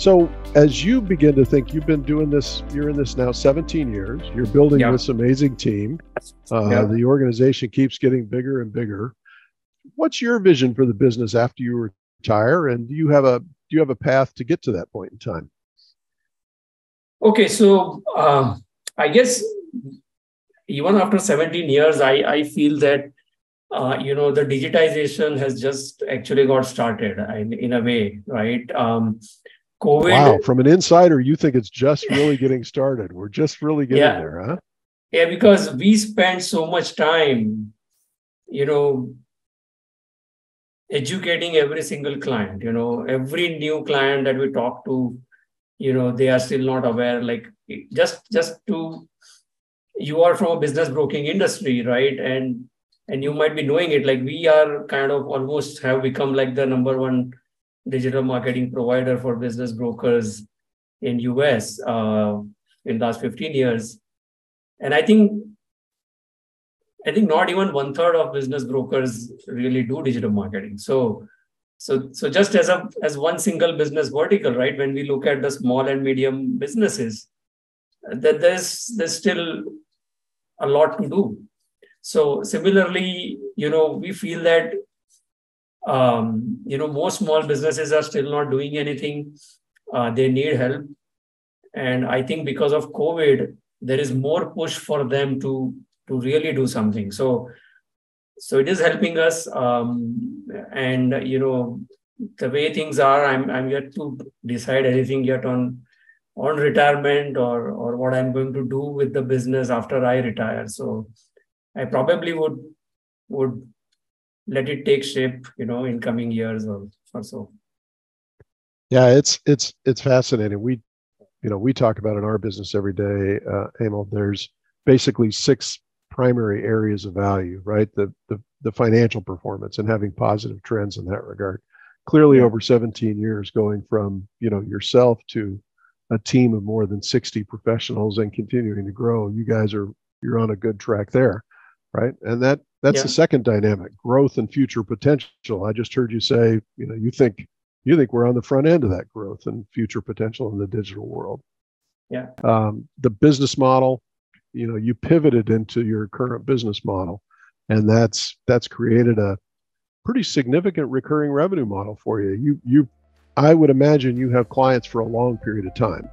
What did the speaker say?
So as you begin to think, you've been doing this, you're in this now 17 years, you're building Yeah. this amazing team. Uh, Yeah. The organization keeps getting bigger and bigger. What's your vision for the business after you retire? And do you have a, do you have a path to get to that point in time? Okay, so uh, I guess even after 17 years, I, I feel that uh, you know the digitization has just actually got started in, in a way, right? Um, COVID. Wow. From an insider, you think it's just really getting started. We're just really getting Yeah. there, huh? Yeah, because we spend so much time, you know, educating every single client. You know, every new client that we talk to, you know, they are still not aware. Like just just to, you are from a business broking industry, right? And and you might be knowing it. Like we are kind of almost have become like the number one digital marketing provider for business brokers in US uh, in the last 15 years. And i think i think not even one third of business brokers really do digital marketing. So so so just as a as one single business vertical right when we look at the small and medium businesses that there's there's still a lot to do. So similarly you know we feel that um, you know most small businesses are still not doing anything. Uh, they need help. And i think because of covid there is more push for them to to really do something. So so it is helping us. Um, and you know the way things are i'm i'm yet to decide anything yet on on retirement or or what i'm going to do with the business after i retire. So i probably would would let it take shape you know in coming years or, or so Yeah, it's it's it's fascinating. We, you know, we talk about in our business every day, uh, Hemal. There's basically six primary areas of value, right? The the the financial performance and having positive trends in that regard. Clearly, Yeah. over 17 years, going from you know yourself to a team of more than 60 professionals and continuing to grow, you guys are you're on a good track there, right? And that that's Yeah. the second dynamic, growth and future potential. I just heard you say, you know, you think you think we're on the front end of that growth and future potential in the digital world. Yeah. Um, the business model, you know, you pivoted into your current business model, and that's that's created a pretty significant recurring revenue model for you. You you, I would imagine you have clients for a long period of time.